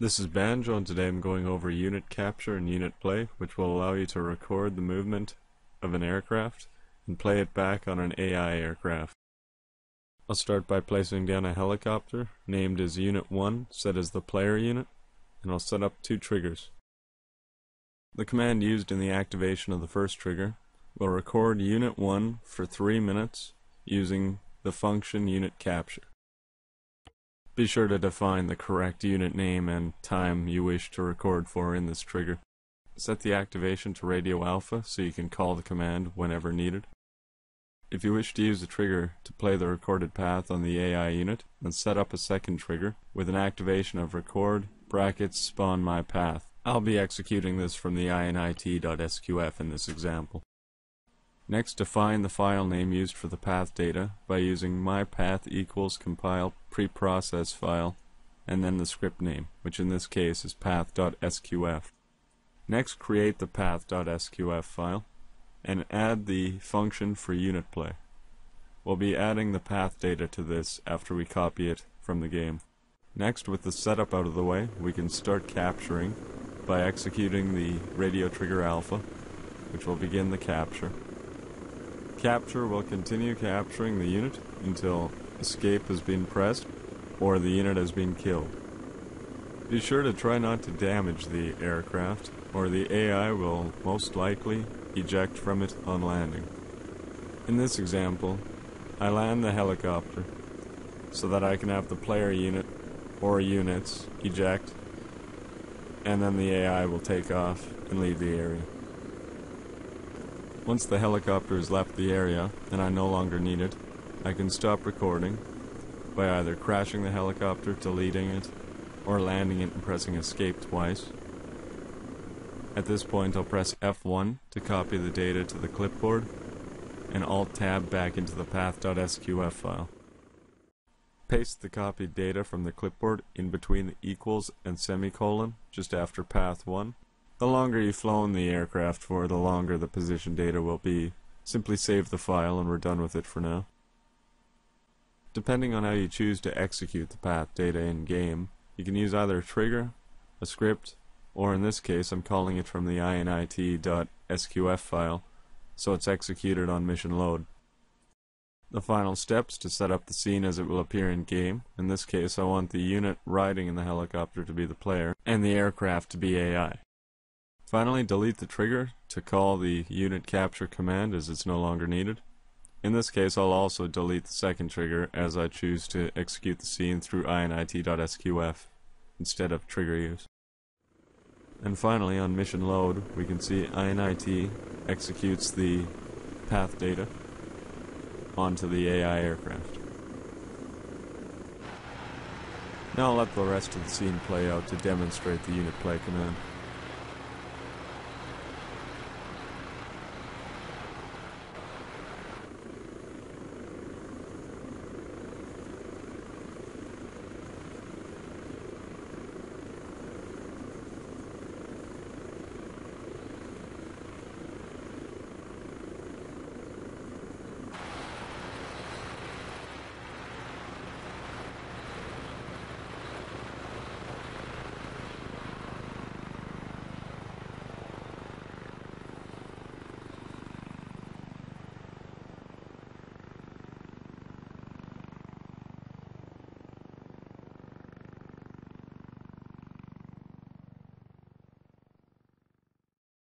This is Banjo and today I'm going over unit capture and unit play which will allow you to record the movement of an aircraft and play it back on an AI aircraft. I'll start by placing down a helicopter named as Unit 1 set as the player unit and I'll set up two triggers. The command used in the activation of the first trigger will record Unit 1 for 3 minutes using the function unit capture. Be sure to define the correct unit name and time you wish to record for in this trigger. Set the activation to radio alpha so you can call the command whenever needed. If you wish to use the trigger to play the recorded path on the AI unit, then set up a second trigger with an activation of record brackets spawn my path. I'll be executing this from the init.sqf in this example. Next, define the file name used for the path data by using mypath equals compile preprocess file and then the script name, which in this case is path.sqf. Next, create the path.sqf file and add the function for unit play. We'll be adding the path data to this after we copy it from the game. Next, with the setup out of the way, we can start capturing by executing the radio trigger alpha, which will begin the capture. Capture will continue capturing the unit until escape has been pressed or the unit has been killed. Be sure to try not to damage the aircraft or the AI will most likely eject from it on landing. In this example, I land the helicopter so that I can have the player unit or units eject and then the AI will take off and leave the area. Once the helicopter has left the area and I no longer need it, I can stop recording by either crashing the helicopter, deleting it, or landing it and pressing escape twice. At this point I'll press F1 to copy the data to the clipboard and Alt-Tab back into the path.sqf file. Paste the copied data from the clipboard in between the equals and semicolon just after path 1 the longer you've flown the aircraft for, the longer the position data will be. Simply save the file and we're done with it for now. Depending on how you choose to execute the path data in game, you can use either a trigger, a script, or in this case I'm calling it from the init.sqf file, so it's executed on mission load. The final steps to set up the scene as it will appear in game. In this case I want the unit riding in the helicopter to be the player, and the aircraft to be AI. Finally, delete the trigger to call the unit capture command as it's no longer needed. In this case, I'll also delete the second trigger as I choose to execute the scene through init.sqf instead of trigger use. And finally, on mission load, we can see init executes the path data onto the AI aircraft. Now I'll let the rest of the scene play out to demonstrate the unit play command.